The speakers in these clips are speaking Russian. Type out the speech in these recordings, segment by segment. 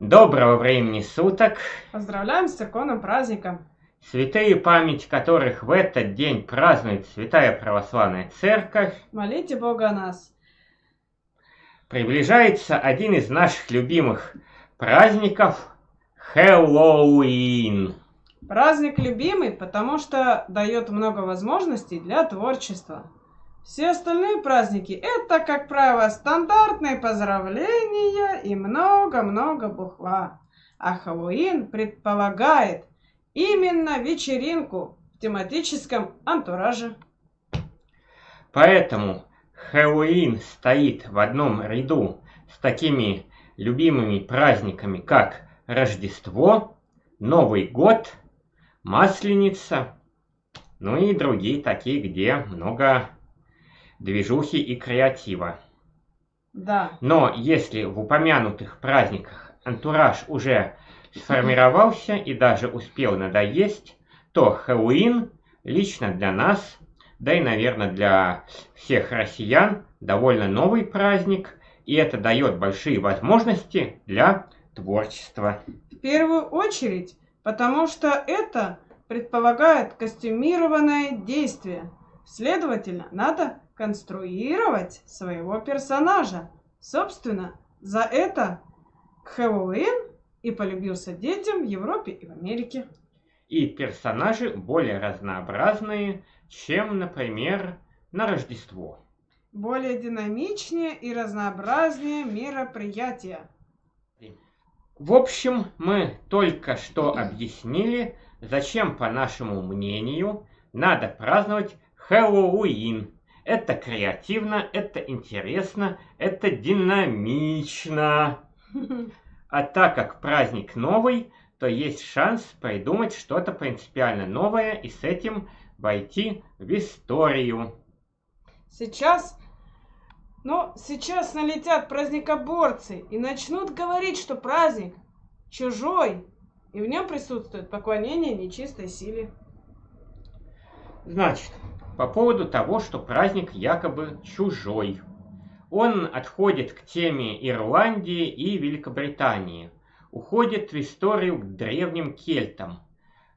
Доброго времени суток! Поздравляем с церковным праздником! Святые память которых в этот день празднует Святая Православная Церковь. Молите Бога о нас! Приближается один из наших любимых праздников – Хэллоуин. Праздник любимый, потому что дает много возможностей для творчества. Все остальные праздники – это, как правило, стандартные поздравления и много-много бухла. А Хэллоуин предполагает именно вечеринку в тематическом антураже. Поэтому Хэллоуин стоит в одном ряду с такими любимыми праздниками, как Рождество, Новый год, Масленица, ну и другие такие, где много движухи и креатива. Да. Но если в упомянутых праздниках антураж уже сформировался и даже успел надоесть, то Хэллоуин лично для нас, да и, наверное, для всех россиян, довольно новый праздник, и это дает большие возможности для творчества. В первую очередь, потому что это предполагает костюмированное действие. Следовательно, надо конструировать своего персонажа. Собственно, за это Хэллоуин и полюбился детям в Европе и в Америке. И персонажи более разнообразные, чем, например, на Рождество. Более динамичнее и разнообразнее мероприятия. В общем, мы только что объяснили, зачем, по нашему мнению, надо праздновать Хэллоуин. Это креативно, это интересно, это динамично. А так как праздник новый, то есть шанс придумать что-то принципиально новое и с этим войти в историю. Сейчас, но сейчас налетят праздникоборцы и начнут говорить, что праздник чужой, и в нем присутствует поклонение нечистой силе. Значит, по поводу того, что праздник якобы чужой. Он отходит к теме Ирландии и Великобритании, уходит в историю к древним кельтам.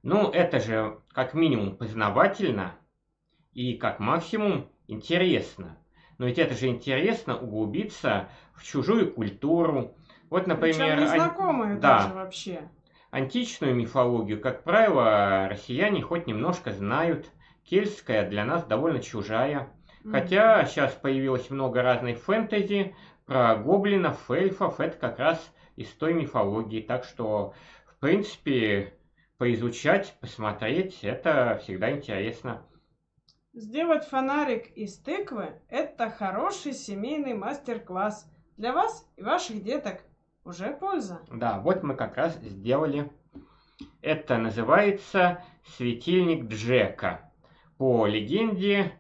Ну, это же как минимум познавательно и как максимум интересно. Но ведь это же интересно углубиться в чужую культуру. Вот, например... Причем незнакомую ан... да. даже вообще. Античную мифологию, как правило, россияне хоть немножко знают. Кельтская для нас довольно чужая. Хотя сейчас появилось много разной фэнтези про гоблинов, эльфов, это как раз из той мифологии. Так что, в принципе, поизучать, посмотреть, это всегда интересно. Сделать фонарик из тыквы – это хороший семейный мастер-класс. Для вас и ваших деток уже польза. Да, вот мы как раз сделали. Это называется светильник Джека. По легенде,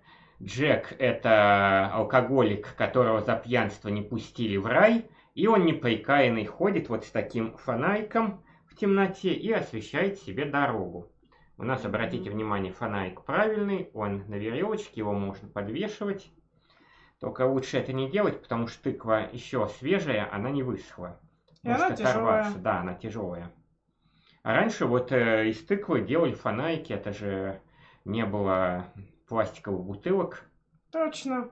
Джек – это алкоголик, которого за пьянство не пустили в рай, и он неприкаянный ходит вот с таким фонариком в темноте и освещает себе дорогу. У нас, обратите внимание, фонарик правильный, он на веревочке, его можно подвешивать. Только лучше это не делать, потому что тыква еще свежая, она не высохла. И она тяжелая. Да, она тяжелая. А раньше вот э, из тыквы делали фонарики, это же не было пластиковых бутылок. Точно.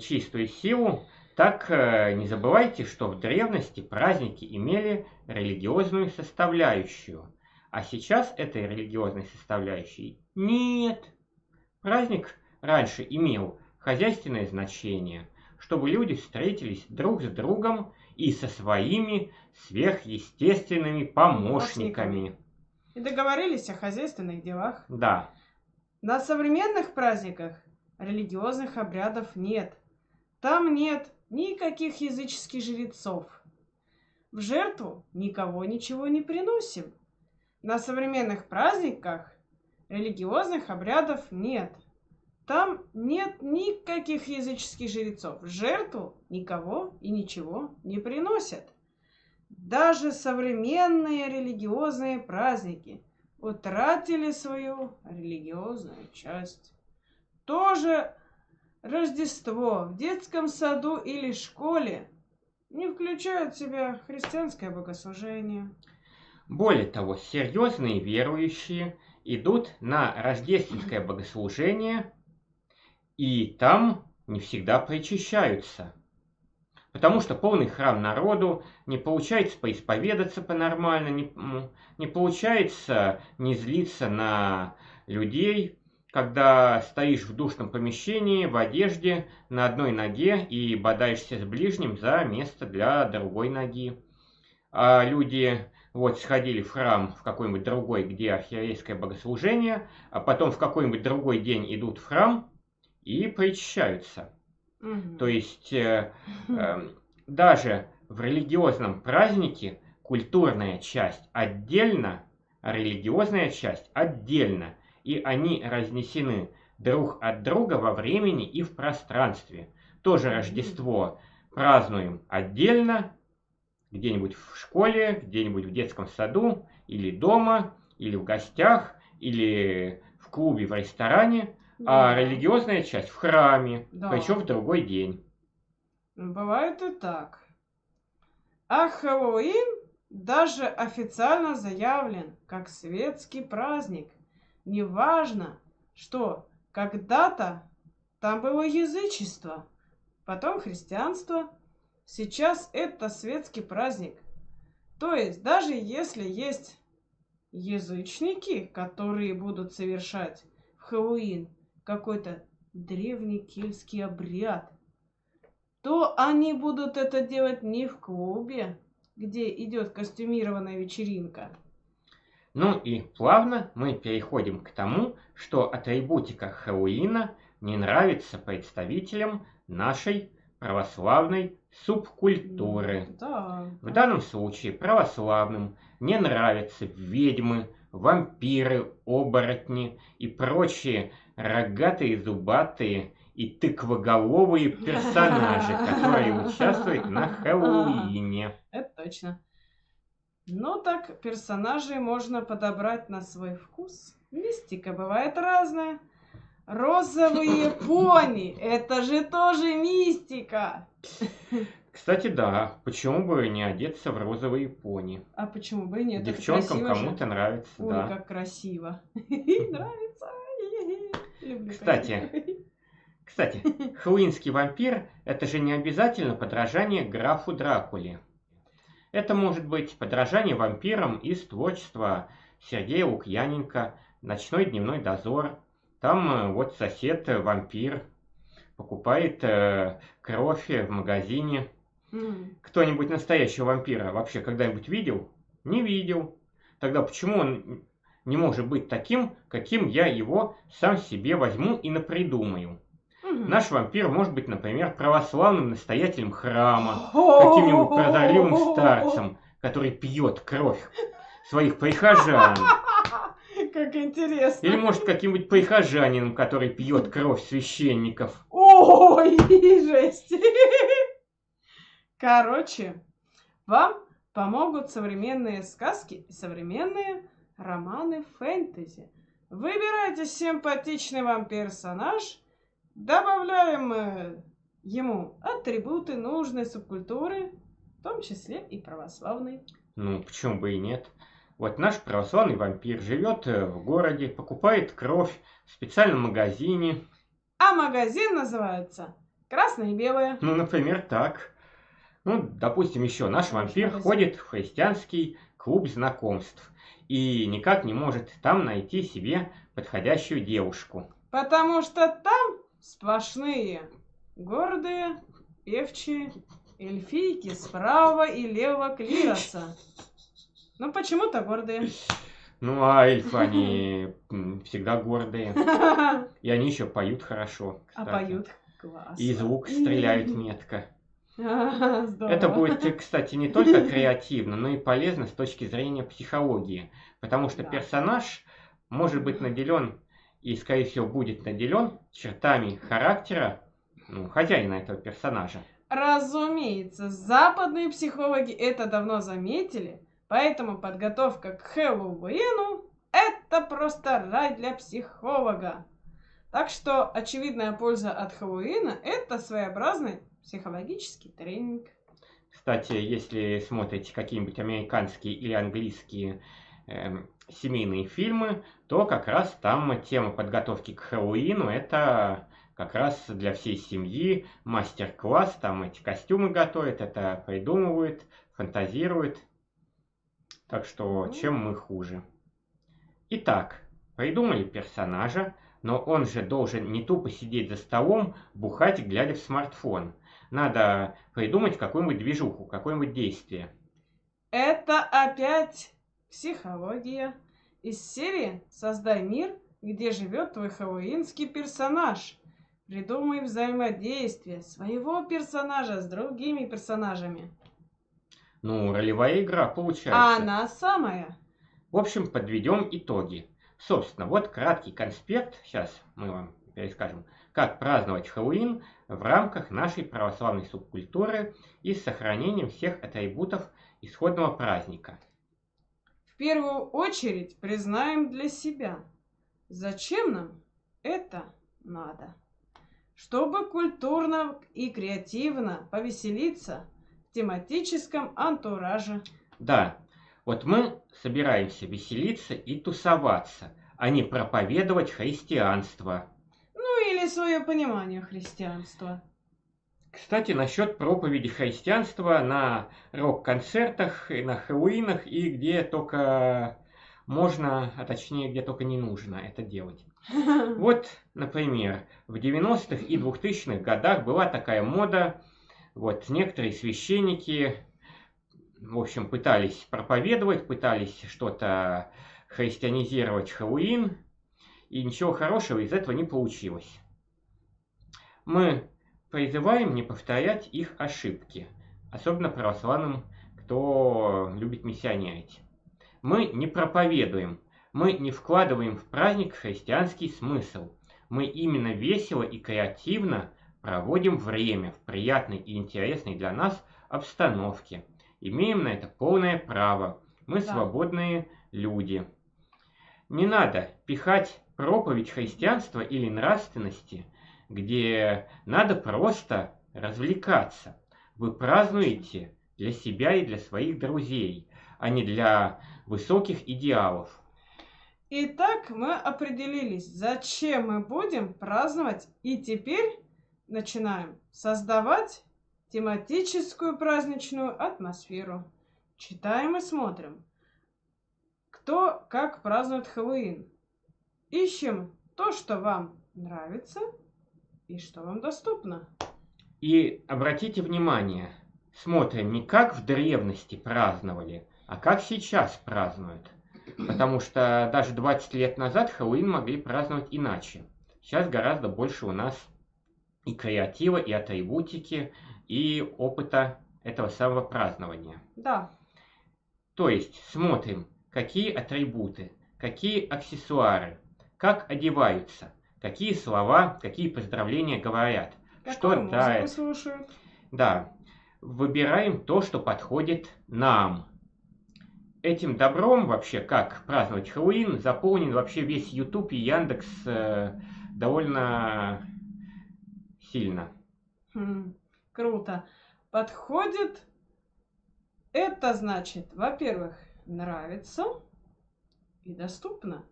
Нечистую силу, так э, не забывайте, что в древности праздники имели религиозную составляющую, а сейчас этой религиозной составляющей нет. Праздник раньше имел хозяйственное значение, чтобы люди встретились друг с другом и со своими сверхъестественными помощниками. И договорились о хозяйственных делах. Да. На современных праздниках религиозных обрядов нет. Там нет никаких языческих жрецов. В жертву никого ничего не приносим. На современных праздниках религиозных обрядов нет. Там нет никаких языческих жрецов. В жертву никого и ничего не приносят. Даже современные религиозные праздники утратили свою религиозную часть. Тоже Рождество в детском саду или школе не включают в себя христианское богослужение. Более того, серьезные верующие идут на рождественское богослужение, и там не всегда причащаются. Потому что полный храм народу, не получается поисповедаться по-нормально, не, не получается не злиться на людей, когда стоишь в душном помещении, в одежде, на одной ноге и бодаешься с ближним за место для другой ноги. А люди вот сходили в храм в какой-нибудь другой, где архиерейское богослужение, а потом в какой-нибудь другой день идут в храм и причащаются. Мгм. То есть э, э, даже в религиозном празднике культурная часть отдельно, а религиозная часть отдельно, и они разнесены друг от друга во времени и в пространстве. Тоже Рождество празднуем отдельно, где-нибудь в школе, где-нибудь в детском саду, или дома, или в гостях, или в клубе, в ресторане, а Да. религиозная часть в храме, Да. причем в другой день. Бывает и так. А Хэллоуин даже официально заявлен как светский праздник. Неважно, что когда-то там было язычество, потом христианство, сейчас это светский праздник. То есть даже если есть язычники, которые будут совершать в Хэллоуин какой-то древний кельтский обряд, то они будут это делать не в клубе, где идет костюмированная вечеринка. Ну и плавно мы переходим к тому, что атрибутика Хэллоуина не нравится представителям нашей православной субкультуры. Да. В данном случае православным не нравятся ведьмы, вампиры, оборотни и прочие рогатые, зубатые и тыквоголовые персонажи, которые участвуют на Хэллоуине. Это точно. Ну так, персонажей можно подобрать на свой вкус. Мистика бывает разная. Розовые пони, это же тоже мистика. Кстати, да, почему бы не одеться в розовые пони? А почему бы и нет? Девчонкам кому-то нравится, Ой, да. как красиво. Нравится. Кстати. Кстати, хэллоуинский вампир – это же не обязательно подражание графу Дракуле. Это может быть подражание вампирам из творчества Сергея Лукьяненко, «Ночной дневной дозор». Там э, вот сосед э, вампир покупает э, кровь в магазине. М. Кто-нибудь настоящего вампира вообще когда-нибудь видел? Не видел. Тогда почему он не может быть таким, каким я его сам себе возьму и напридумаю? Мгм. Наш вампир может быть, например, православным настоятелем храма, каким-нибудь прозорливым старцем, который пьет кровь своих прихожан. Как интересно. Или, может, каким-нибудь прихожанином, который пьет кровь священников. Ой, жесть. Короче, вам помогут современные сказки и современные романы фэнтези. Выбирайте симпатичный вам персонаж, добавляем э, ему атрибуты нужной субкультуры, в том числе и православной. Ну, почему бы и нет? Вот наш православный вампир живет э, в городе, покупает кровь в специальном магазине. А магазин называется «Красное и белое». Ну, например, так. Ну, допустим, еще наш вампир магазин. ходит в христианский клуб знакомств и никак не может там найти себе подходящую девушку. Потому что там сплошные гордые, певчие, эльфийки справа и левого клироса. Ну, почему-то гордые. Ну, а эльфы, они всегда гордые. И они еще поют хорошо. А кстати. поют классно. И из лука стреляют метко. Здорово. Это будет, кстати, не только креативно, но и полезно с точки зрения психологии. Потому что Да. персонаж может быть наделен и, скорее всего, будет наделен чертами характера ну, хозяина этого персонажа. Разумеется, западные психологи это давно заметили, поэтому подготовка к Хэллоуину – это просто рай для психолога. Так что очевидная польза от Хэллоуина – это своеобразный психологический тренинг. Кстати, если смотрите какие-нибудь американские или английские семейные фильмы, то как раз там тема подготовки к Хэллоуину это как раз для всей семьи мастер-класс, там эти костюмы готовят, это придумывают, фантазируют. Так что Ну. чем мы хуже? Итак, придумали персонажа, но он же должен не тупо сидеть за столом, бухать, глядя в смартфон. Надо придумать какую-нибудь движуху, какое-нибудь действие. Это опять психология. Из серии «Создай мир, где живет твой хэллоуинский персонаж». Придумай взаимодействие своего персонажа с другими персонажами. Ну, ролевая игра А получается. она самая. В общем, подведем итоги. Собственно, вот краткий конспект, сейчас мы вам перескажем, как праздновать Хэллоуин в рамках нашей православной субкультуры и с сохранением всех атрибутов исходного праздника. В первую очередь признаем для себя, зачем нам это надо. Чтобы культурно и креативно повеселиться в тематическом антураже. Да, вот мы собираемся веселиться и тусоваться, а не проповедовать христианство. Ну или свое понимание христианства. Кстати, насчет проповеди христианства на рок-концертах, и на Хэллоуинах и где только можно, а точнее где только не нужно это делать. Вот, например, в 90-х и 2000-х годах была такая мода, вот некоторые священники, в общем, пытались проповедовать, пытались что-то христианизировать Хэллоуин, и ничего хорошего из этого не получилось. Мы призываем не повторять их ошибки, особенно православным, кто любит миссионерить. Мы не проповедуем, мы не вкладываем в праздник христианский смысл. Мы именно весело и креативно проводим время в приятной и интересной для нас обстановке. Имеем на это полное право. Мы Да. свободные люди. Не надо пихать проповедь христианства или нравственности, где надо просто развлекаться. Вы празднуете для себя и для своих друзей, а не для высоких идеалов. Итак, мы определились, зачем мы будем праздновать, и теперь начинаем создавать тематическую праздничную атмосферу. Читаем и смотрим, кто как празднует Хэллоуин. Ищем то, что вам нравится и что вам доступно. И обратите внимание, смотрим не как в древности праздновали, а как сейчас празднуют. Потому что даже 20 лет назад Хэллоуин могли праздновать иначе. Сейчас гораздо больше у нас и креатива, и атрибутики, и опыта этого самого празднования. Да, То есть смотрим, какие атрибуты, какие аксессуары, как одеваются, какие слова, какие поздравления говорят. Что какую да, музыку слушают. Да, выбираем то, что подходит нам. Этим добром вообще, как праздновать Хэллоуин, заполнен вообще весь YouTube и Яндекс э, довольно сильно. Хм, круто. Подходит. Это значит, во-первых, нравится и доступно.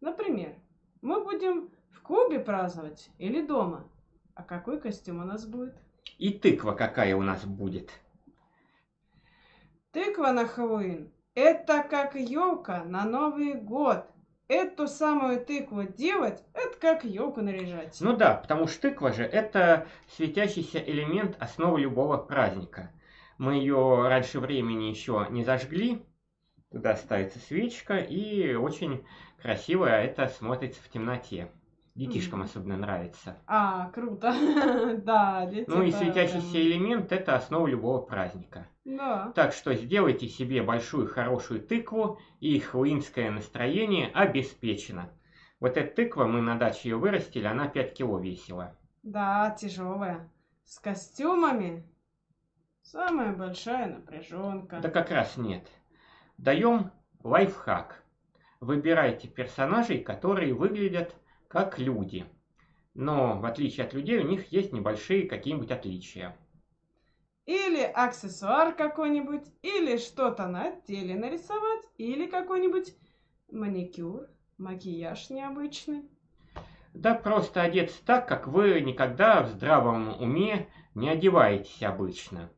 Например, мы будем в клубе праздновать или дома. А какой костюм у нас будет? И тыква какая у нас будет. Тыква на Хэллоуин. Это как елка на Новый год. Эту самую тыкву делать, это как елку наряжать. Ну да, потому что тыква же это светящийся элемент основы любого праздника. Мы ее раньше времени еще не зажгли, Туда ставится свечка, и очень красиво это смотрится в темноте. Детишкам Мгм. особенно нравится. А, круто. Да, дети. Ну и светящийся прям- элемент – это основа любого праздника. Да. Так что сделайте себе большую хорошую тыкву, и хэллоуинское настроение обеспечено. Вот эта тыква, мы на даче ее вырастили, она 5 кило весила. Да, тяжелая. С костюмами. Самая большая напряженка. Да как раз нет. Даем лайфхак. Выбирайте персонажей, которые выглядят как люди. Но в отличие от людей у них есть небольшие какие-нибудь отличия. Или аксессуар какой-нибудь, или что-то на теле нарисовать, или какой-нибудь маникюр, макияж необычный. Да просто одеться так, как вы никогда в здравом уме не одеваетесь обычно.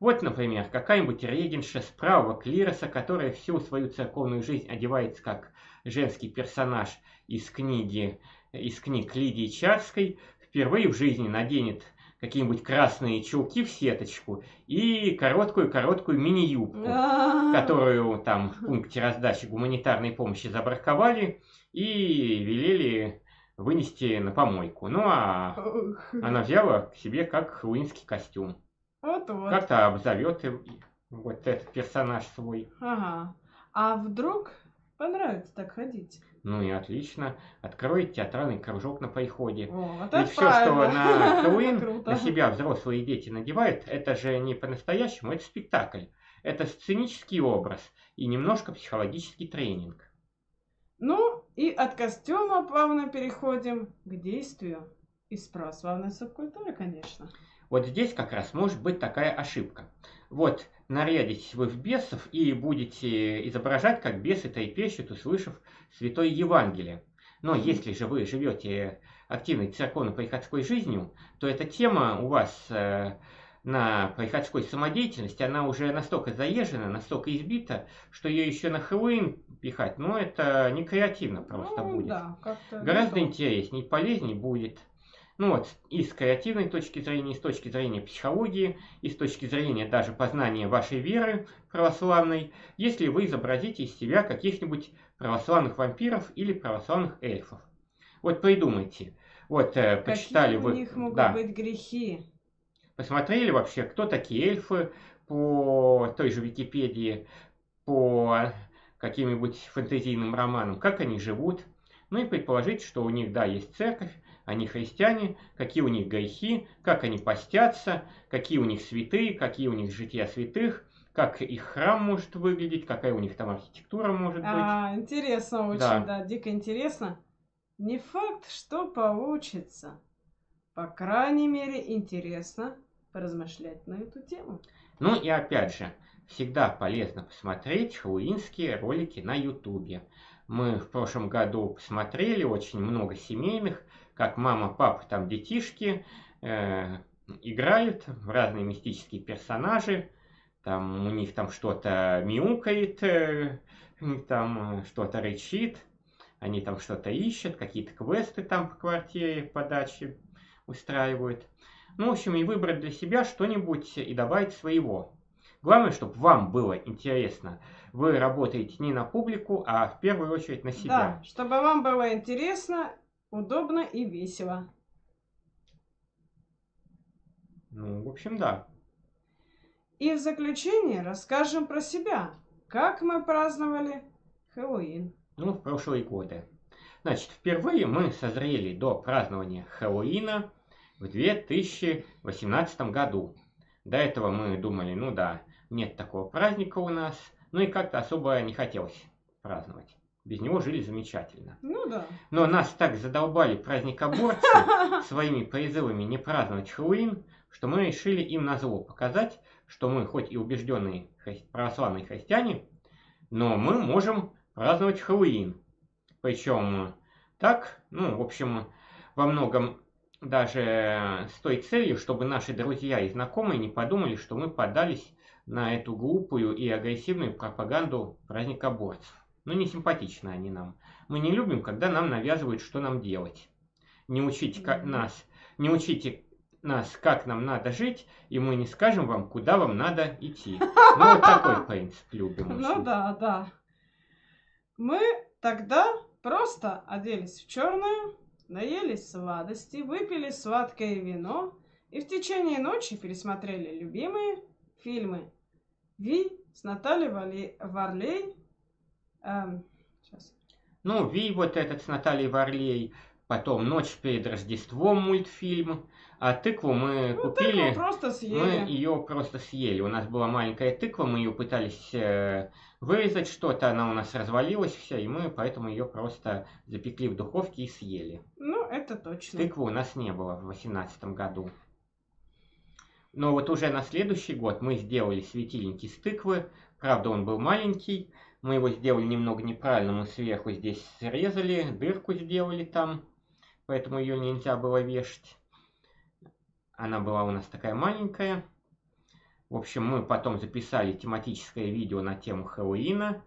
Вот, например, какая-нибудь регенша с правого клироса, которая всю свою церковную жизнь одевается как женский персонаж из книги, из книг Лидии Чарской, впервые в жизни наденет какие-нибудь красные чулки в сеточку и короткую-короткую мини-юбку, А, которую там в пункте раздачи гуманитарной помощи забраковали и велели вынести на помойку. Ну а она взяла к себе как хэллоуинский костюм. Вот-вот. Как-то обзовет вот этот персонаж свой. Ага. А вдруг понравится так ходить? Ну и отлично. Откроет театральный кружок на приходе. О, Ведь это все, что на Хэллоуин на себя взрослые дети надевают, это же не по-настоящему, это спектакль. Это сценический образ и немножко психологический тренинг. Ну, и от костюма плавно переходим к действию. Из православной субкультуры, конечно. Вот здесь как раз может быть такая ошибка. Вот нарядитесь вы в бесов и будете изображать, как бесы трепещут, услышав Святое Евангелие. Но если же вы живете активной церковно-приходской жизнью, то эта тема у вас э, на приходской самодеятельности, она уже настолько заезжена, настолько избита, что ее еще на Хэллоуин пихать, но это не креативно просто ну, будет. да. Гораздо то. интереснее, полезнее будет. Ну вот, и с креативной точки зрения, и с точки зрения психологии, и с точки зрения даже познания вашей веры православной, если вы изобразите из себя каких-нибудь православных вампиров или православных эльфов. Вот придумайте. Вот э, Какие почитали у вы, них могут да, быть грехи? посмотрели вообще, кто такие эльфы по той же Википедии, по каким-нибудь фэнтезийным романам, как они живут. Ну и предположить, что у них, да, есть церковь, они христиане, какие у них грехи, как они постятся, какие у них святые, какие у них жития святых, как их храм может выглядеть, какая у них там архитектура может быть. А, интересно очень, Да. да. дико интересно. Не факт, что получится. По крайней мере, интересно поразмышлять на эту тему. Ну и опять же, всегда полезно посмотреть хэллоуинские ролики на ютубе. Мы в прошлом году посмотрели очень много семейных, как мама, папа, там детишки э, играют в разные мистические персонажи. Там у них там что-то мяукает, э, там э, что-то рычит. Они там что-то ищут, какие-то квесты там по квартире, по даче устраивают. Ну, в общем, и выбрать для себя что-нибудь и добавить своего. Главное, чтобы вам было интересно. Вы работаете не на публику, а в первую очередь на себя. Да, чтобы вам было интересно, удобно и весело. Ну, в общем, да. И в заключение расскажем про себя. Как мы праздновали Хэллоуин. Ну, в прошлые годы. Значит, впервые мы созрели до празднования Хэллоуина в 2018 году. До этого мы думали, ну да, нет такого праздника у нас, ну и как-то особо не хотелось праздновать. Без него жили замечательно. Ну да. Но нас так задолбали праздникоборцы своими призывами не праздновать Хэллоуин, что мы решили им на зло показать, что мы хоть и убежденные хри- православные христиане, но мы можем праздновать Хэллоуин. Причем так, ну, в общем, во многом даже с той целью, чтобы наши друзья и знакомые не подумали, что мы поддались на эту глупую и агрессивную пропаганду праздникоборцев. Ну, не симпатичны они нам. Мы не любим, когда нам навязывают, что нам делать. Не учите как нас, не учите нас, как нам надо жить, и мы не скажем вам, куда вам надо идти. Ну, вот такой принцип любим Ну да, да. Мы тогда просто оделись в черное, наелись сладости, выпили сладкое вино и в течение ночи пересмотрели любимые фильмы. Ви с Натальей Вали... Варлей. Эм, сейчас. Ну, Ви вот этот с Натальей Варлей, потом «Ночь перед Рождеством» мультфильм, а тыкву мы Ну, купили... тыкву просто Мы съели. ее просто съели. У нас была маленькая тыква, мы ее пытались э, вырезать что-то, она у нас развалилась вся, и мы поэтому ее просто запекли в духовке и съели. Ну, это точно. Тыквы у нас не было в 2018 году. Но вот уже на следующий год мы сделали светильник из тыквы. Правда, он был маленький. Мы его сделали немного неправильно. Мы сверху здесь срезали, дырку сделали там. Поэтому ее нельзя было вешать. Она была у нас такая маленькая. В общем, мы потом записали тематическое видео на тему Хэллоуина.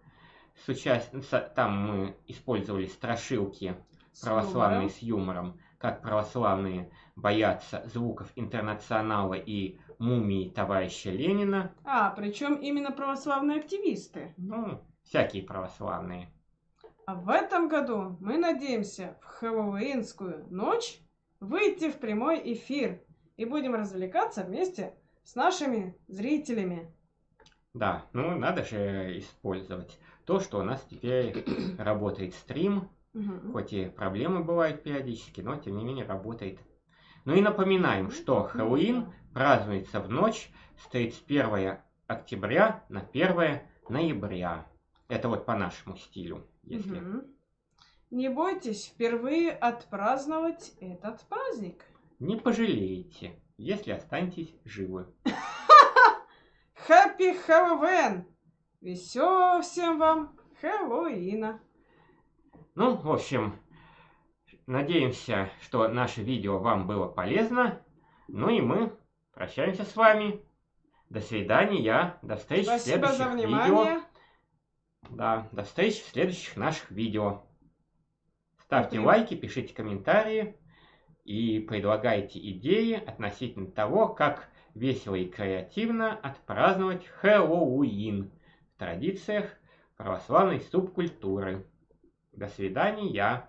С с- Там мы использовали страшилки православные с юмором, как православные боятся звуков интернационала и мумии товарища Ленина. А, причем именно православные активисты. Ну, всякие православные. А в этом году мы надеемся в хэллоуинскую ночь выйти в прямой эфир и будем развлекаться вместе с нашими зрителями. Да, ну надо же использовать то, что у нас теперь работает стрим, Мгм. хоть и проблемы бывают периодически, но тем не менее работает. Ну и напоминаем, что Хэллоуин празднуется в ночь с 31 октября на 1 ноября. Это вот по нашему стилю, если Мгм. Не бойтесь впервые отпраздновать этот праздник. Не пожалеете, если останетесь живы. Хэппи Хэллоуин! Веселого всем вам Хэллоуина! Ну, в общем, надеемся, что наше видео вам было полезно. Ну и мы прощаемся с вами. До свидания. До встречи в Спасибо следующих за видео. внимание. Да, до встречи в следующих наших видео. Ставьте Спасибо. лайки, пишите комментарии и предлагайте идеи относительно того, как весело и креативно отпраздновать Хэллоуин в традициях православной субкультуры. До свидания.